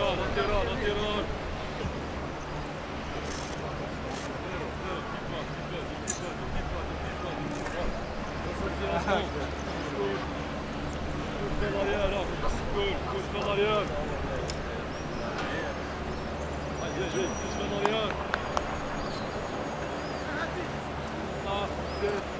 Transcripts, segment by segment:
roll, not your roll, not your roll. Good.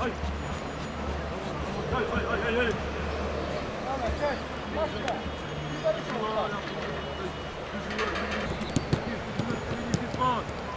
Come on.